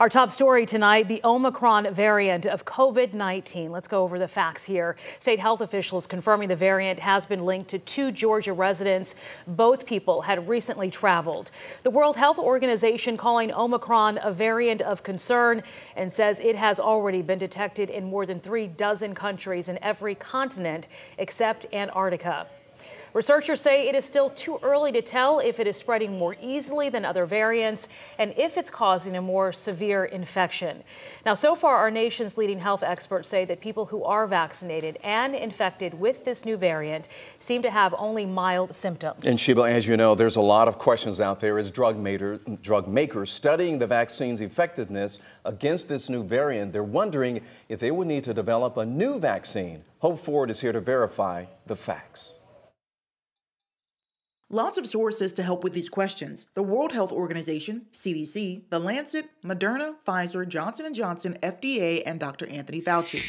Our top story tonight, the Omicron variant of COVID-19. Let's go over the facts here. State health officials confirming the variant has been linked to two Georgia residents. Both people had recently traveled. The World Health Organization calling Omicron a variant of concern and says it has already been detected in more than three dozen countries in every continent except Antarctica. Researchers say it is still too early to tell if it is spreading more easily than other variants and if it's causing a more severe infection. Now, so far, our nation's leading health experts say that people who are vaccinated and infected with this new variant seem to have only mild symptoms. And Sheba, as you know, there's a lot of questions out there as drug, drug makers studying the vaccine's effectiveness against this new variant. They're wondering if they would need to develop a new vaccine. Hope Ford is here to verify the facts. Lots of sources to help with these questions. The World Health Organization, CDC, The Lancet, Moderna, Pfizer, Johnson & Johnson, FDA, and Dr. Anthony Fauci.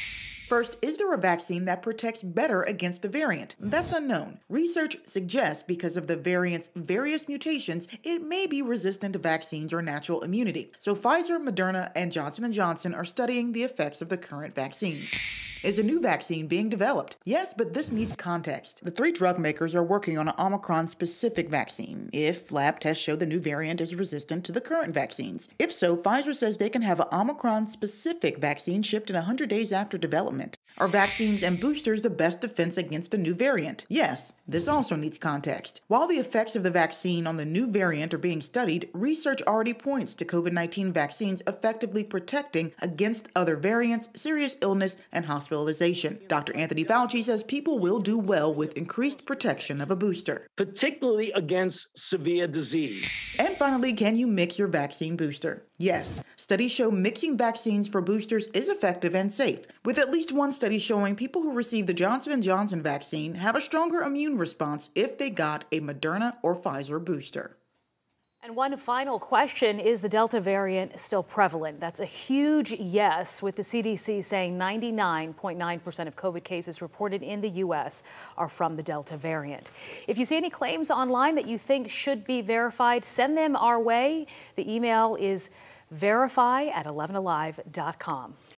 First, is there a vaccine that protects better against the variant? That's unknown. Research suggests because of the variant's various mutations, it may be resistant to vaccines or natural immunity. So Pfizer, Moderna, and Johnson & Johnson are studying the effects of the current vaccines. Is a new vaccine being developed? Yes, but this needs context. The three drug makers are working on an Omicron specific vaccine if lab tests show the new variant is resistant to the current vaccines. If so, Pfizer says they can have an Omicron specific vaccine shipped in 100 days after development. Are vaccines and boosters the best defense against the new variant? Yes, this also needs context. While the effects of the vaccine on the new variant are being studied, research already points to COVID 19 vaccines effectively protecting against other variants, serious illness, and hospitalization. Dr. Anthony Fauci says people will do well with increased protection of a booster, particularly against severe disease. And finally, can you mix your vaccine booster? Yes, studies show mixing vaccines for boosters is effective and safe, with at least one study showing people who receive the Johnson & Johnson vaccine have a stronger immune response if they got a Moderna or Pfizer booster. And one final question Is the Delta variant still prevalent? That's a huge yes, with the CDC saying 99.9% of COVID cases reported in the U.S. are from the Delta variant. If you see any claims online that you think should be verified, send them our way. The email is verify at 11alive.com.